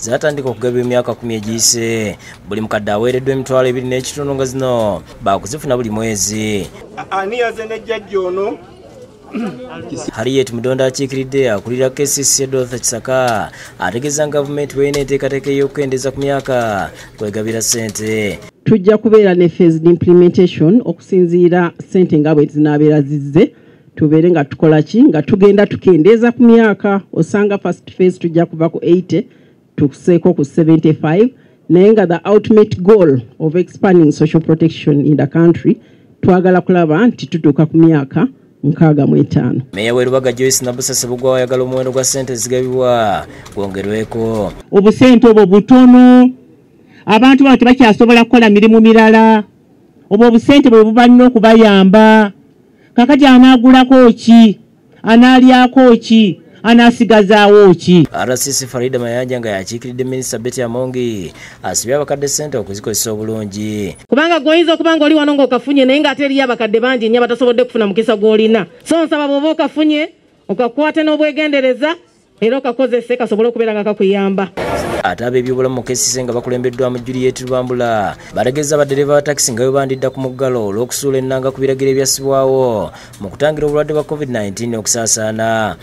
zatandika okugaba emyaka kumi egiyise. Buli mukadde aweereddwa emitwalo ebiri n'ekitundu nga zino bakuzifuna buli mwezi. Ani yaze nejjajja ono? Harriet mudondo akiikiridde akulira kcc edotha kisaka. Ategeeza gavumenti bweyina enteekateeka ey'okukendeeza ku myaka kwegabira ssente. Tujja kubeera ne phased implementation okusinziira ssente nga bwe zinaabeera zizze. Tubeere nga tukola ki? Nga tugenda tukendeeza ku myaka. Osanga first phase tujja kuva ku 80 tuseeko ku 75 naye nga the ultimate goal of expanding social protection in the country twagala kulaba nti tutuuka ku myaka nkaaga mu etaano. Meeya w'erubaga joyce nabusasebugwa ayagala omuwendo gwa ssente ezigabibwa gwongerweko. Obusente obwo butono. Abantu bano tebakyasobola kukola mirimu mirala. Obwo obusente bwe bubalina okubayamba. Kakati anaagulako ki? Anaalyako ki anaasigazaawo ki? Rcc farida mayanja nga yakiikiridde minisita betty amongi asibye abakadde ssente okuzikozesa obulungi. Kubanga goyinza okuba nga oli wano ng'okafunye naye ng'ate eriyo abakadde bangi nnyo abatasobodde kufuna mukisa gw'olina. So nsaba bw'oba okafunye okakwate n'obwegendereza era okakozese kasobole okubeera nga kakuyamba. Ate ab'ebyobulamu mu kesise nga bakulembeddwamu juliet lubambula bategeeza badereva ba takisi nga bwe bandidda ku muggalo olw'okusuula ennanga ku biragiro ebyassibwawo mu kutangira obulwadde bwa covid-19 okusaasaana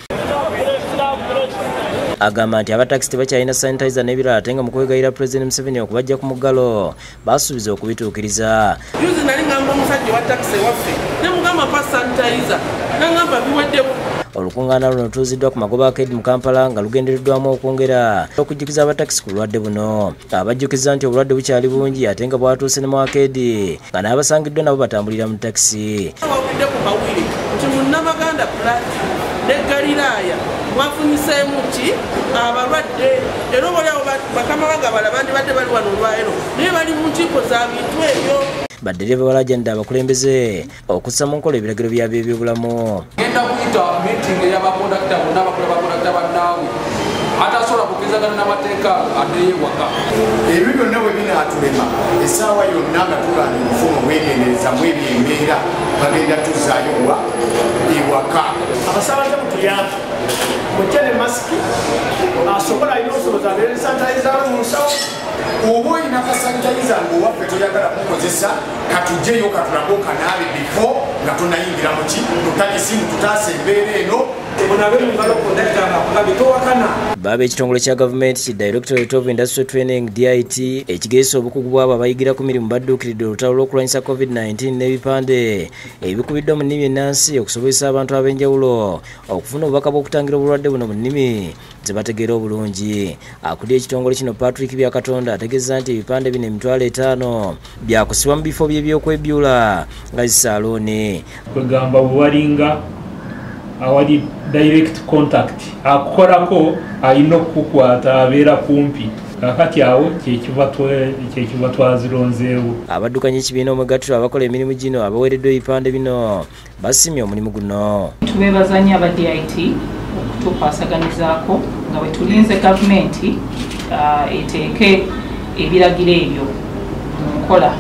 agamba nti abatakisi tebakyalina sanitizer n'ebirala ate nga mu kwegayira pulezidenti museveni okubajja ku muggalo basuubiza okubituukiriza. Yuzi nali ngamba omusajja wa takisi ewaffe nemugamba pa sanitayiza nangamba biweddewo olukuŋŋaana luno lutuuziddwa ku magoba akedi mu kampala nga lugendereddwamu okwongera okujjukiza abatakisi ku bulwadde buno. Abajjukiza nti obulwadde bukyali bungi ate nga bwatuuse ne mu akedi nga n'abasangiddwa nabo batambulira mu takisi wawulidde ku mawulire nti munnabaganda pulati ne galiraaya mwafunyiseemu ki abalwadde. Era obaoliawo bakama bange abala bandibadde bali wano olwaleero naye bali mu nkiiko za bintu ebyo. Baddereva balajanidde abakulembeze okussa mu nkola ebiragiro byabyo ebyobulamu genda kuyita mitingi ey'abakondakita bonna abakola bakondakita bannaawe atasobola kukirizagana n'amateeka ateeyewaka ebyo byonna bwe binaatulema essaawa yonna nga tulanda omufumo mwegendereza mu ebyo embeera bagenda tuzaayo wa? Ewaka. Abasabaze mutuyambe mujje ne masiki? Asobola alina obusobozi abeere sanitayizawe mu nsawo oba olina kasanitayiza ngaowaffe toyagala kukozesa katugjeyo katulago kanaabe bifo nga tonayingira muki tutagisimu tutaasa embeera eno onabe mungalo kondakita ngakulabe towakana baaba ekitongole kya gavumenti ki directorate of industrial training dit ekigeesa obukugu bwabo abayigira ku mirimu badduukiridde olutalo lw'okulwanyisa covid-19 n'ebipande. Ebikubiddwa mu nnimi ennansi okusobozesa abantu ab'enjawulo okufuna obubaka bw'okutangira obulwadde buno mu nnimi ze bategeera obulungi. Akulira ekitongole kino patrick byakatonda ategeeza nti ebipande bino emitwalo etaano byakusibwa mu bifo by'ebyokwebyula nga zisaalooni kwegamba bwe walinga awali direct contact. Akukolako alina okukukwata abeera kumpi. Kakati awo kyekiva twazironzeewo. Abaddukanya ekibiina omwegattiro abakola emirimu gino abaweereddwa ebipande bino basimye omulimu guno. Tubebazanya aba dit okutukwasaganizaako nga bwe tulinze gavumenti eteeke ebiragiro ebyo mu nkola